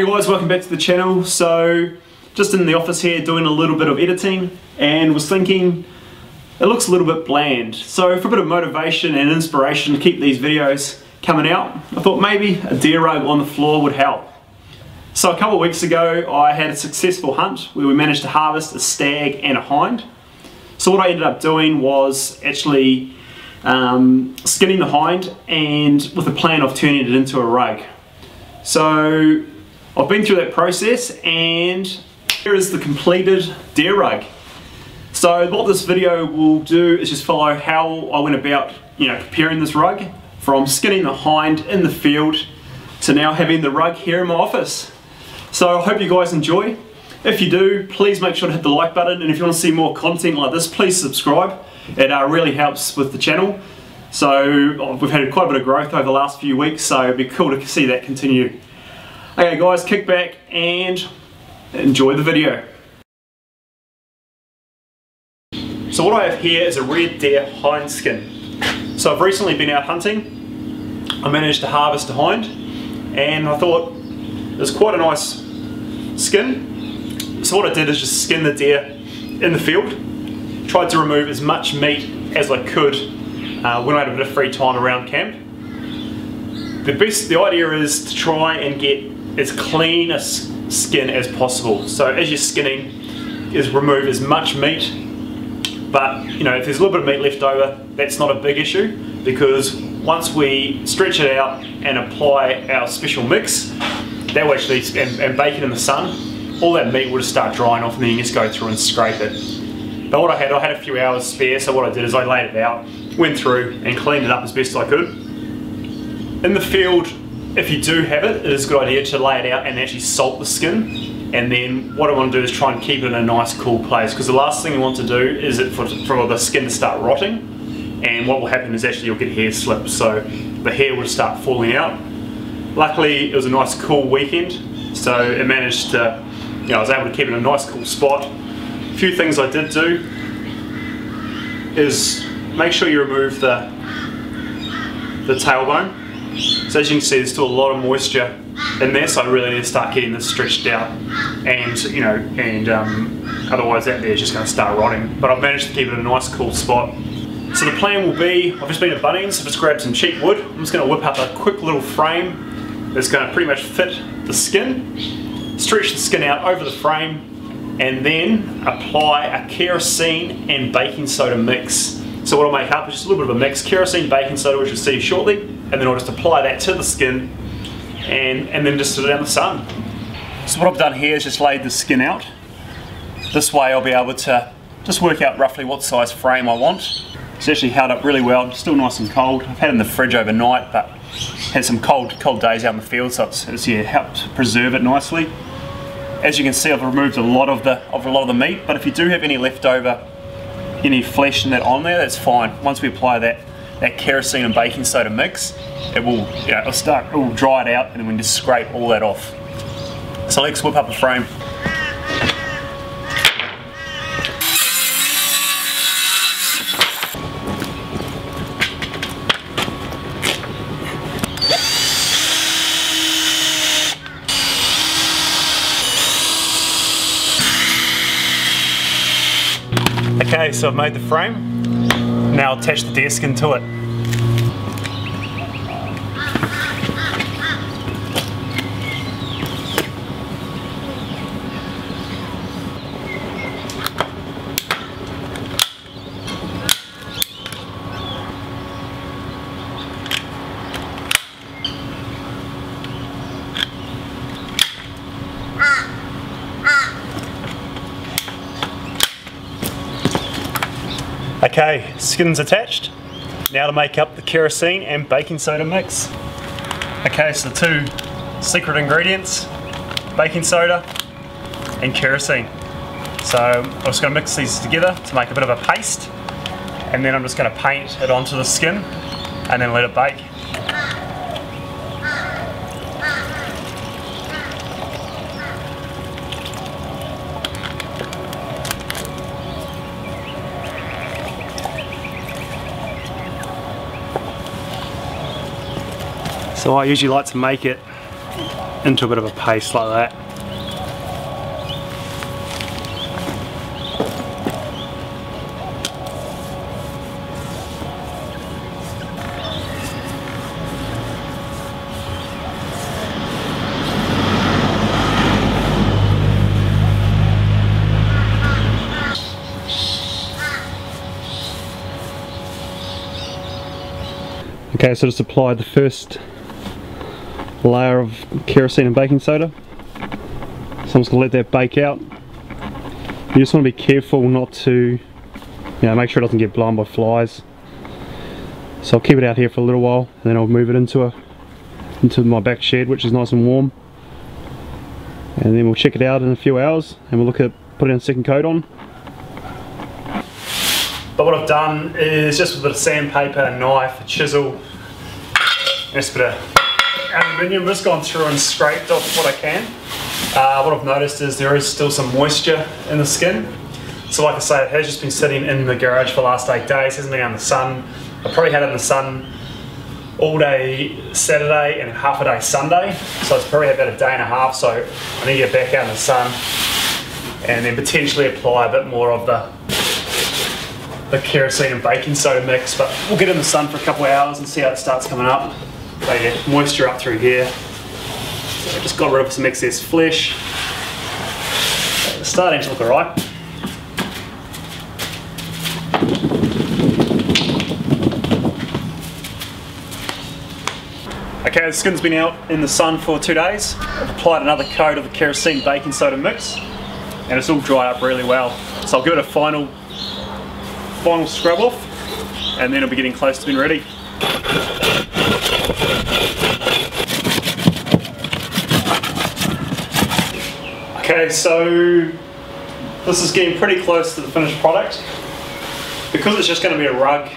Hey guys, welcome back to the channel. So, just in the office here doing a little bit of editing and was thinking it looks a little bit bland. So for a bit of motivation and inspiration to keep these videos coming out, I thought maybe a deer rug on the floor would help. So a couple of weeks ago I had a successful hunt where we managed to harvest a stag and a hind. So what I ended up doing was actually um, skinning the hind and with a plan of turning it into a rug. So I've been through that process and here is the completed deer rug. So what this video will do is just follow how I went about you know preparing this rug from skinning the hind in the field to now having the rug here in my office. So I hope you guys enjoy. If you do, please make sure to hit the like button and if you want to see more content like this, please subscribe. It uh, really helps with the channel. So we've had quite a bit of growth over the last few weeks, so it'd be cool to see that continue. Okay guys, kick back and enjoy the video. So what I have here is a red deer hind skin. So I've recently been out hunting. I managed to harvest a hind and I thought it was quite a nice skin. So what I did is just skin the deer in the field. Tried to remove as much meat as I could uh, when I had a bit of free time around camp. The best, the idea is to try and get as clean a skin as possible. So as you're skinning, is remove as much meat, but you know if there's a little bit of meat left over, that's not a big issue because once we stretch it out and apply our special mix, that will actually and, and bake it in the sun, all that meat will just start drying off, and then you just go through and scrape it. But what I had, I had a few hours spare, so what I did is I laid it out, went through and cleaned it up as best I could. In the field, if you do have it, it is a good idea to lay it out and actually salt the skin. And then what I want to do is try and keep it in a nice cool place because the last thing you want to do is it for, for the skin to start rotting. And what will happen is actually you'll get hair slip, so the hair will start falling out. Luckily, it was a nice cool weekend, so it managed to, you know, I was able to keep it in a nice cool spot. A few things I did do is make sure you remove the the tailbone so as you can see, there's still a lot of moisture in there, so I really need to start getting this stretched out, and you know, and um, otherwise that there is just going to start rotting. But I've managed to keep it in a nice, cool spot. So the plan will be, I've just been at Bunnings, I've just grabbed some cheap wood. I'm just going to whip up a quick little frame that's going to pretty much fit the skin, stretch the skin out over the frame, and then apply a kerosene and baking soda mix. So what I'll make up is just a little bit of a mix, kerosene, baking soda, which you'll see shortly, and then I'll just apply that to the skin and, and then just sit it out in the sun. So what I've done here is just laid the skin out. This way I'll be able to just work out roughly what size frame I want. It's actually held up really well, still nice and cold. I've had it in the fridge overnight, but had some cold cold days out in the field, so it's, it's yeah, helped preserve it nicely. As you can see, I've removed a lot of the of a lot of the meat, but if you do have any leftover, any flesh and that on there, that's fine. Once we apply that that kerosene and baking soda mix, it will, you know, it'll start, it will dry it out and then we just scrape all that off. So let's whip up a frame. Okay, so I've made the frame. Now attach the desk into it. Okay, skin's attached. Now to make up the kerosene and baking soda mix. Okay, so the two secret ingredients, baking soda and kerosene. So I'm just to mix these together to make a bit of a paste and then I'm just going to paint it onto the skin and then let it bake. I usually like to make it into a bit of a paste like that. Okay, so just applied the first layer of kerosene and baking soda. So I'm just to let that bake out. You just want to be careful not to, you know, make sure it doesn't get blown by flies. So I'll keep it out here for a little while and then I'll move it into a into my back shed which is nice and warm. And then we'll check it out in a few hours and we'll look at putting a second coat on. But what I've done is just with a bit of sandpaper, a knife, a chisel, just a bit of aluminium, just gone through and scraped off what I can. Uh, what I've noticed is there is still some moisture in the skin. So like I say, it has just been sitting in the garage for the last eight days, hasn't been out in the sun. I probably had it in the sun all day Saturday and half a day Sunday. So it's probably about a day and a half, so I need to get back out in the sun and then potentially apply a bit more of the the kerosene and baking soda mix, but we'll get in the sun for a couple of hours and see how it starts coming up. Yeah, moisture up through here. So I just got rid of some excess flesh. It's starting to look alright. Okay, the skin's been out in the sun for two days. I've applied another coat of the kerosene baking soda mix and it's all dried up really well. So I'll give it a final final scrub off and then it'll be getting close to being ready. Okay, so this is getting pretty close to the finished product. Because it's just going to be a rug,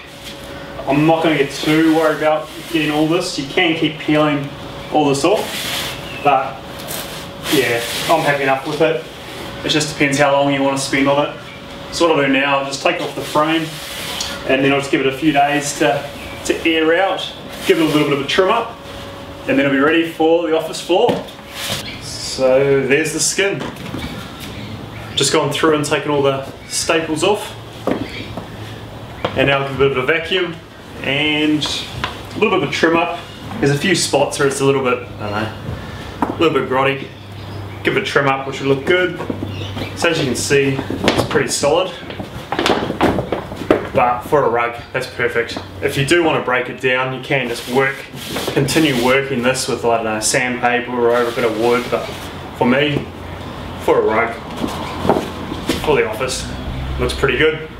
I'm not going to get too worried about getting all this. You can keep peeling all this off, but yeah, I'm happy enough with it. It just depends how long you want to spend on it. So what I'll do now, I'll just take off the frame and then I'll just give it a few days to, to air out, give it a little bit of a trim up, and then it'll be ready for the office floor. So there's the skin. Just gone through and taken all the staples off. And now I'll give it a bit of a vacuum and a little bit of a trim up. There's a few spots where it's a little bit, I don't know, a little bit grotty. Give it a trim up, which will look good. So as you can see, it's pretty solid. But for a rug, that's perfect. If you do want to break it down, you can just work, continue working this with, I don't know, sandpaper or over a bit of wood. But for me, for a rug, for the office, looks pretty good.